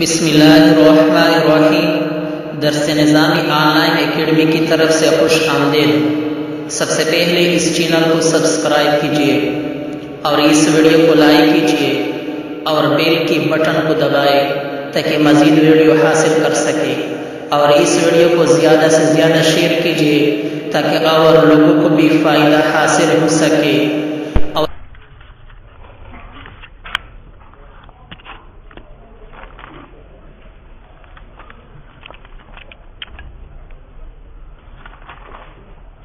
बिस्मिल्लाहिर्रहमानिर्रहीम। दरस निज़ामी online academy की तरफ़ से खुश आमदेद सबसे पहले इस चैनल को सब्सक्राइब कीजिए और इस वीडियो को लाइक कीजिए और बेल की बटन को दबाएँ ताकि मज़ीद वीडियो हासिल कर सके। और इस वीडियो को ज़्यादा से ज़्यादा शेयर कीजिए ताकि और लोगों को भी फ़ायदा हासिल हो सके और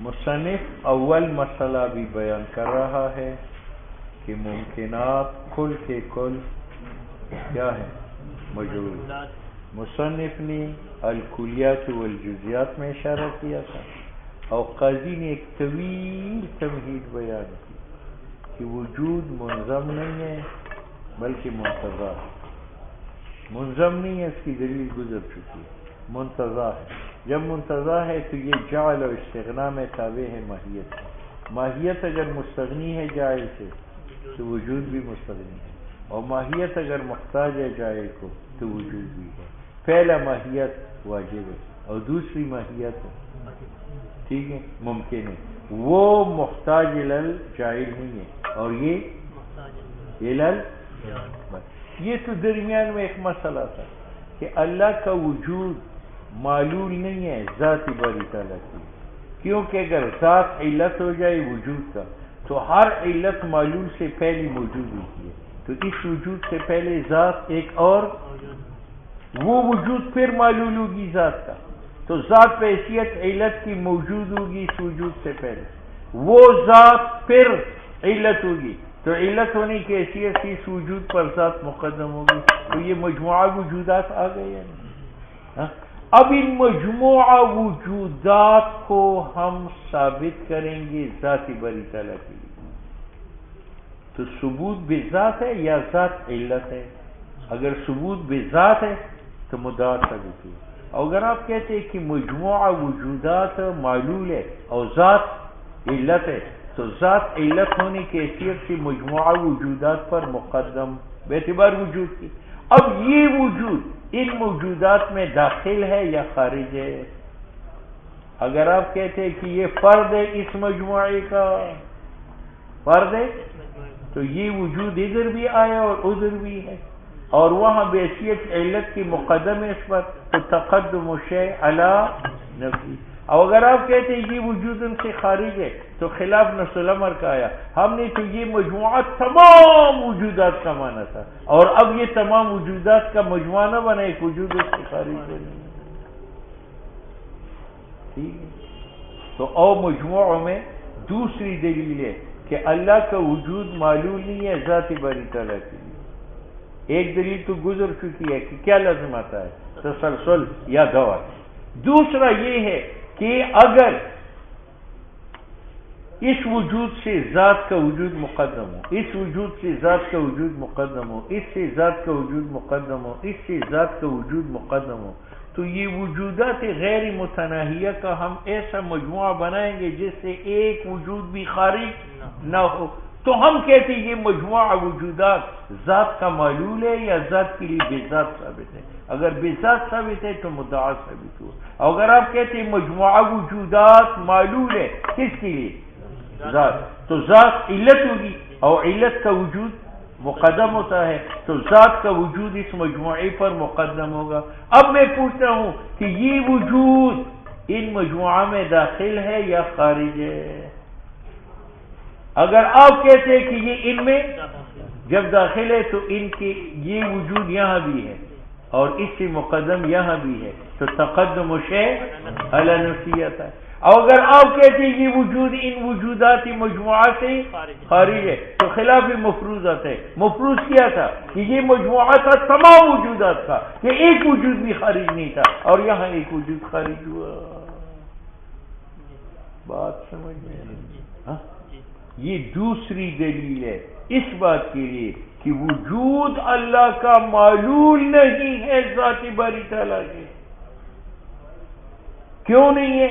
मुसनफ अव्वल मसला भी बयान कर रहा है कि मुमकिनात कुल के कुल क्या है मौजूद मुसनफ ने अलकुलियात वलजुजियात में इशारा किया था और काजी ने एक तवील तमहीद बयान की कि वजूद मुनजम नहीं है बल्कि मुंतज़ा मुंजम नहीं है, इसकी दलील गुजर चुकी है। मुंतज़ा है। जब मुंतज़ा है तो ये जाल और इस्तना में ताबे है, माहियत माहियत अगर मुस्तनी है जायल से तो वजूद भी मुस्तनी है। और माहियत अगर मुख्ताज है जायल को तो वजूद भी है। पहला माहियत वाजिब है, और दूसरी माहियत ठीक है? मुमकिन है। वो मुख्ताज इलल जायल नहीं है। और ये? इलल? ये तो दरमियान में एक मसला था कि अल्लाह का वजूद मालूल नहीं है, ज़ाती बारी ताला की क्योंकि अगर ज़ात इलत हो जाए वजूद का तो हर इलत मालूल से पहले मौजूद होती है। तो इस वजूद से पहले ज़ात एक और, वो वजूद फिर मालूल होगी ज़ात का। तो ज़ात पे हैसियत इल्लत की मौजूद होगी इस वजूद से पहले। वो ज़ात फिर इल्लत होगी। तो इलत होने की हैसियत से इस वजूद पर ज़ात मुकदम होगी। तो ये मजमुआ वजूदात आ गए या नहीं? अब इन मजमुआ वजूदात को हम साबित करेंगे ज़ाती बरी तला के लिए। तो सबूत बेजात है या ज़ात इल्लत है? अगर सबूत बेजात है तो मुद्दा साबित हुआ अगर आप कहते हैं कि मजमुआ वजूदात मालूल है और ज़ात है तो ज़ात इल्लत होने की हैसियत से मजमुआ वजूदात पर मुकदम बेतबार वजूद की अब ये वजूद इन मौजूदात में दाखिल है या खारिज है अगर आप कहते हैं कि ये फर्द है इस मजमुए का फर्द है तो ये वजूद इधर भी आया और उधर भी है और वहाँ बेसियत इल्लत की मुकदम है इस पर तो तकदम अला नफी और अगर आप कहते हैं, ये वजूद उनसे खारिज है तो खिलाफ नसलमर का आया। हमने तो ये मजमुआ तमाम वजूदात का माना था। और अब ये तमाम वजूदात का मजमुआ न बना, एक वजूद उससे खारिज है ठीक है? तो और मजमुओं में दूसरी दलील है कि अल्लाह का वजूद मालूम नहीं है, ज़ाती बारी तला के लिए। एक दलील तो गुजर चुकी है कि क्या लजम आता है? तसलसल या दौर दूसरा ये है कि अगर इस वजूद से ज़ात का वजूद मुकदम हो इस वजूद से ज़ात का वजूद मुकदम हो इससे ज़ात का वजूद मुकदम हो इससे ज़ात का वजूद मुकदम हो तो ये वजूदात गैर मुतनाहिया का हम ऐसा मजमु बनाएँगे जिससे एक वजूद भी खारिज ना हो। तो हम कहते हैं, ये मजमुआ वजूदात ज़ात का मालूल है या ज़ात के लिए बेजात साबित है? अगर बेजात साबित है तो मुद्दा साबित हुआ। अगर आप कहते हैं मजमुआ वजूदात मालूल है, किसके लिए? ज़ात। तो ज़ात इल्लत होगी, और इल्लत का वजूद मुकदम होता है। तो ज़ात का वजूद इस मजमुए पर मुकदम होगा। अब मैं पूछता हूँ कि ये वजूद इन मजमुआ में दाखिल है या खारिज है? अगर आप कहते हैं कि ये इनमें जब दाखिल है तो इनके ये वजूद यहाँ भी है और इससे मुकदम यहाँ भी है। तो तकदम शे अलनसीत है। और अगर आप कहते हैं ये वजूद इन वजूदात मजमुआ से खारिज है तो खिलाफ भी मफरूज आता है। मफरूज किया था? कि ये मजमुआ था, तमाम वजूदात का ये एक वजूद भी खारिज नहीं था और यहाँ एक वजूद खारिज हुआ। बात समझ में ये दूसरी दलील है इस बात के लिए कि वजूद अल्लाह का मालूल नहीं है जाति बारी ताला के। क्यों नहीं है?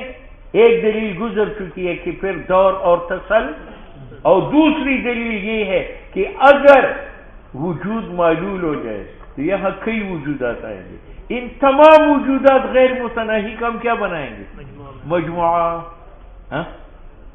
एक दलील गुजर चुकी है कि फिर दौर और तसल। और दूसरी दलील ये है कि अगर वजूद मालूल हो जाए तो यहाँ कई वजूदात आएँगे। इन तमाम वजूदात गैर मुतनाही का हम क्या बनाएँगे? मजमुआ?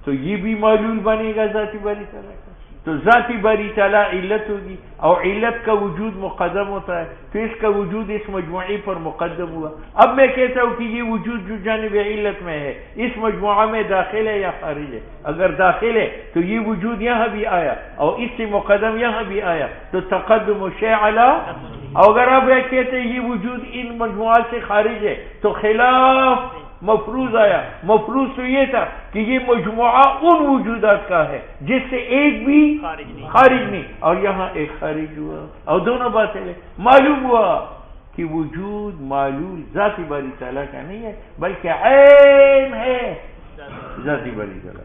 तो ये भी मालूल बनेगा जाती बारी तला का। तो जाती बारी तला इल्लत होगी, और इल्लत का वजूद मुकदम होता है। तो इसका वजूद इस मजमुए पर मुकदम हुआ। अब मैं कहता हूँ कि ये वजूद जो जानब इल्लत में है, इस मजमुआ में दाखिल है या खारिज है? अगर दाखिल है तो ये वजूद यहाँ भी आया, और इससे मुकदम यहाँ भी आया। तो तकदम शे अला। और अगर आप कहते हैं, ये वजूद इन मजमुआ से खारिज है तो खिलाफ मफरूज आया। मफरूज तो ये था कि ये मजमुआ उन वजूदात का है जिससे एक भी खारिज नहीं। खारिज नहीं। और यहाँ एक खारिज हुआ। और दोनों बातें मालूम हुआ कि वजूद मालूम जाति बारी तला का नहीं है बल्कि ऐन है। जाति बारी ताला।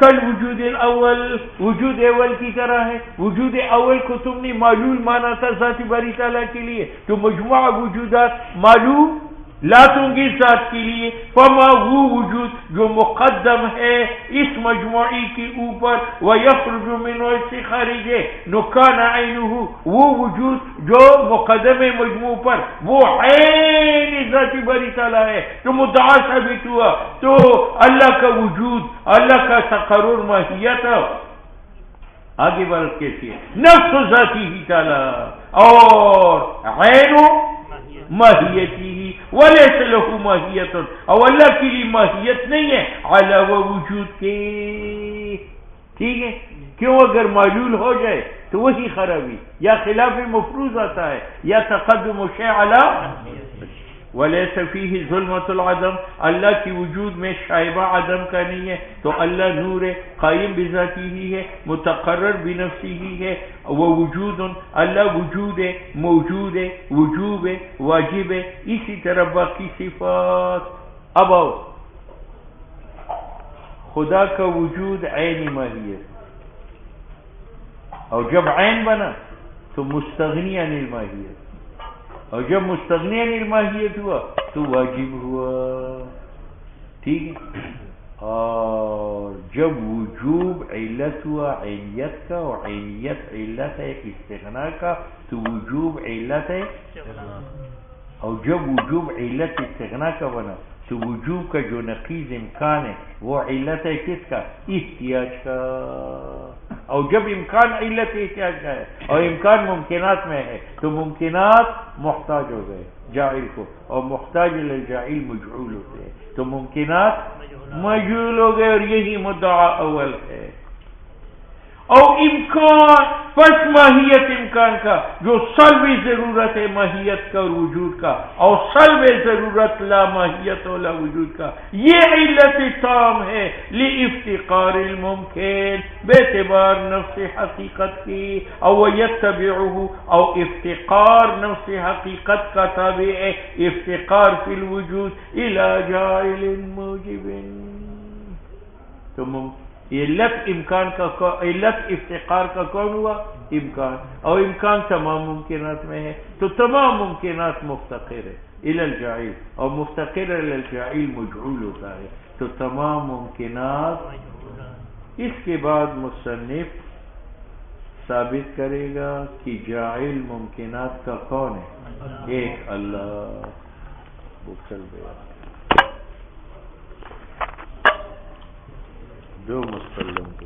वजूद अव्वल वजूद अव्वल की तरह है वजूद अव्वल को तुमने मालूल माना था जाति बारी ताला के लिए तो मजमू वजूदात मालूम लातोंगी जात के लिए, फमा वो वजूद जो मुकदम है इस मजमुई के ऊपर व यखरुजुमिन से खारिज है नुकान आइनहू वो वजूद जो मुकदम मजमू पर, वो जाति बरी ताला है। तो मुद्दा साबित हुआ तो अल्लाह का वजूद, अल्लाह का तकरुर महियत आगे बात कैसी नफ्स जाती ही ताला, और ऐनो माहियती वले लहू माहियत और अल्लाह के लिए माहियत नहीं है अला वजूद के ठीक है क्यों अगर मालूल हो जाए तो वही खराबी या खिलाफ मफरूज आता है या तकदम अला वले सफ़ी जुल्मतुलदम अल्लाह की वजूद में शाइबा आदम का नहीं है तो अल्लाह नूर है कायम बिजाती ही है मुतकर बिनफसी ही है वह वजूद अल्लाह वजूद है मौजूद है वजूब है वाजिब है इसी तरह बाकी सिफात अब आओ खुदा का वजूद ऐन माहियत और जब ऐन बना तो मुस्तगनी अनिल माहियत और जब मुस्तगनी अनिल माहियत हुआ तो वाजिब हुआ। ठीक है? और जब वजूब इल्लत हुआ ऐनियत का और ऐनियत इल्लत है इस्तेगना का तो वजूब इल्लत है। और जब वजूब इल्लत इस्तेगना का बना तो वजूब का जो नकीज इम्कान है, वो इल्लत है किसका? इहतियाज का। और जब इम्कान इल्लत एहतियाज का है और इम्कान मुमकिनात में है तो मुमकिनात मोहताज हो गए जाहिल को, और मोहताज जाहिल मजहूल होते हैं। तो मुमकिनात मजहूल हो गए और यही मुद्दा अव्वल है। और इम्कान फ़र्स्ट माहियत इम्कान का, जो सल्व ज़रूरत है माहियत का वजूद का, और सल्व ज़रूरत ला माहियत ला वजूद का। ये इल्लत ताम है ली इफ्तिकार मुमकिन बेतबार नफ्स हकीकत की वह यतबीहू और इफ्तिकार नफ्स हकीकत का ताबे इफ्तिकार फिल वजूद इला मुजिबिन। तो मुमकिन इल्लत इम्कान का इल्लत इफ्तिकार का कौन हुआ? इम्कान। और इम्कान तमाम मुमकिनात में है। तो तमाम मुमकिन मुफ्तकिर है। इलल जाइल और मुफ्तकिर इलल जाइल मजहूल होता है। तो तमाम मुमकिनात इसके बाद मुसन्फ साबित करेगा कि जाइल मुमकिनात का कौन है? एक अल्लाह। वो चल गया। дома стоянка